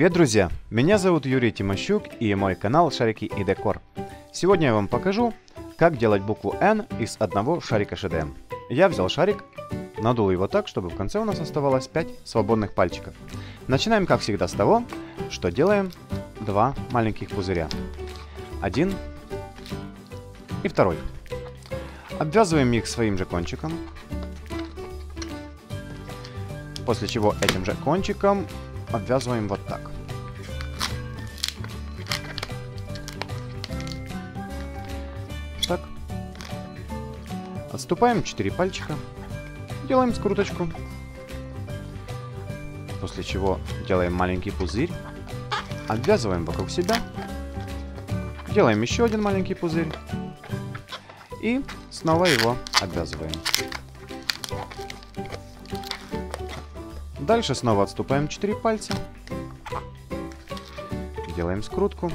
Привет, друзья! Меня зовут Юрий Тимощук и мой канал Шарики и Декор. Сегодня я вам покажу, как делать букву N из одного шарика ШДМ. Я взял шарик, надул его так, чтобы в конце у нас оставалось 5 свободных пальчиков. Начинаем, как всегда, с того, что делаем два маленьких пузыря. Один и второй. Обвязываем их своим же кончиком. После чего этим же кончиком обвязываем вот так. Так. Отступаем 4 пальчика. Делаем скруточку. После чего делаем маленький пузырь. Обвязываем вокруг себя. Делаем еще один маленький пузырь. И снова его обвязываем. Дальше снова отступаем 4 пальца. Делаем скрутку.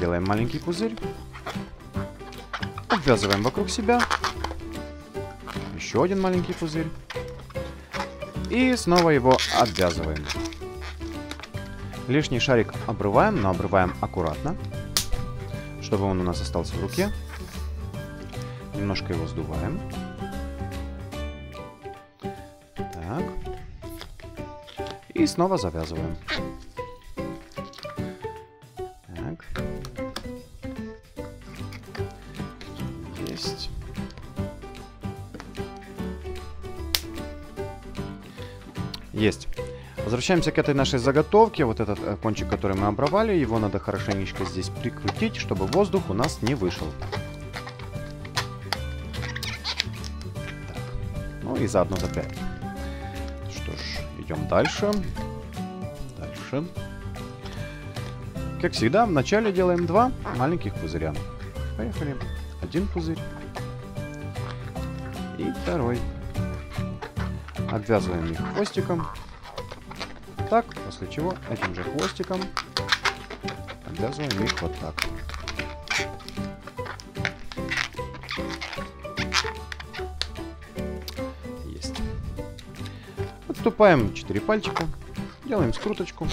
Делаем маленький пузырь. Обвязываем вокруг себя. Еще один маленький пузырь. И снова его обвязываем. Лишний шарик обрываем, но обрываем аккуратно, чтобы он у нас остался в руке. Немножко его сдуваем. И снова завязываем. Так. Есть. Есть. Возвращаемся к этой нашей заготовке. Вот этот э, кончик, который мы обрывали, его надо хорошенечко здесь прикрутить, чтобы воздух у нас не вышел. Так. Ну и заодно запрятать. Идем дальше. Дальше. Как всегда, вначале делаем два маленьких пузыря. Поехали. Один пузырь. И второй. Обвязываем их хвостиком. Так, после чего этим же хвостиком обвязываем их вот так. Отступаем 4 пальчика. Делаем скруточку.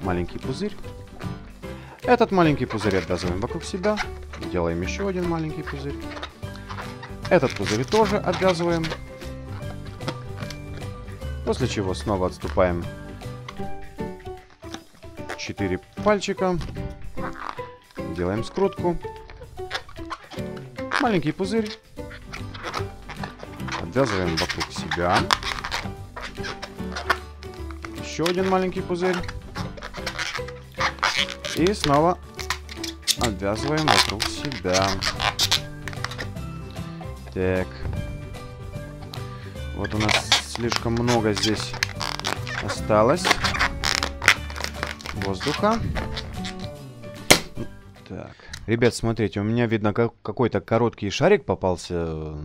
Маленький пузырь. Этот маленький пузырь обвязываем вокруг себя. Делаем еще один маленький пузырь. Этот пузырь тоже обвязываем. После чего снова отступаем 4 пальчика. Делаем скрутку. Маленький пузырь. Обвязываем вокруг себя. Еще один маленький пузырь. И снова обвязываем вокруг себя. Так. Вот у нас слишком много здесь осталось воздуха. Так. Ребят, смотрите, у меня видно как какой-то короткий шарик попался.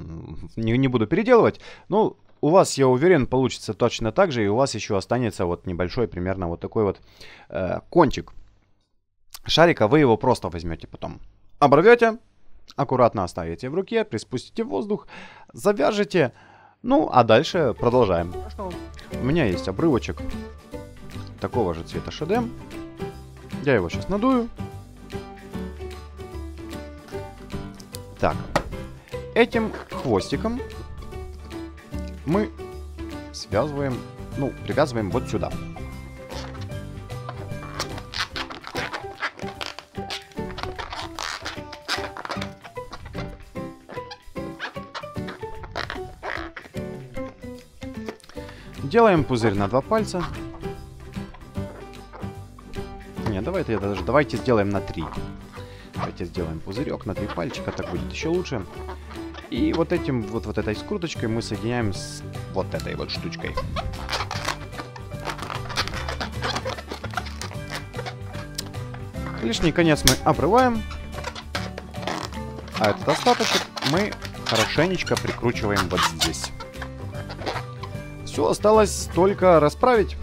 Не, не буду переделывать. Ну, у вас, я уверен, получится точно так же. И у вас еще останется вот небольшой, примерно вот такой вот э, кончик шарика. Вы его просто возьмете потом. Оборвете, аккуратно оставите в руке, приспустите воздух, завяжете. Ну, а дальше продолжаем. У меня есть обрывочек такого же цвета шедем. Я его сейчас надую. Так. Этим хвостиком мы связываем, ну, привязываем вот сюда. Делаем пузырь на два пальца. Не, давайте я даже давайте сделаем на три. Давайте сделаем пузырек на три пальчика, так будет еще лучше. И вот этим вот вот этой скруточкой мы соединяем с вот этой вот штучкой. Лишний конец мы обрываем. А этот остаточек мы хорошенечко прикручиваем вот здесь. Все, осталось только расправить.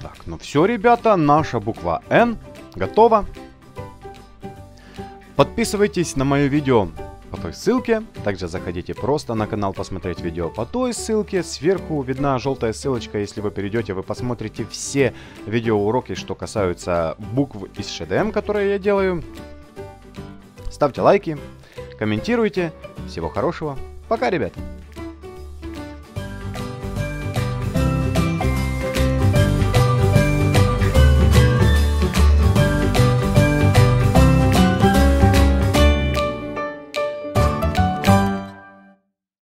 Так, ну все, ребята, наша буква N готова. Подписывайтесь на мое видео, той ссылке. Также заходите просто на канал посмотреть видео по той ссылке. Сверху видна желтая ссылочка. Если вы перейдете, вы посмотрите все видеоуроки, что касаются букв из ШДМ, которые я делаю. Ставьте лайки, комментируйте. Всего хорошего. Пока, ребята.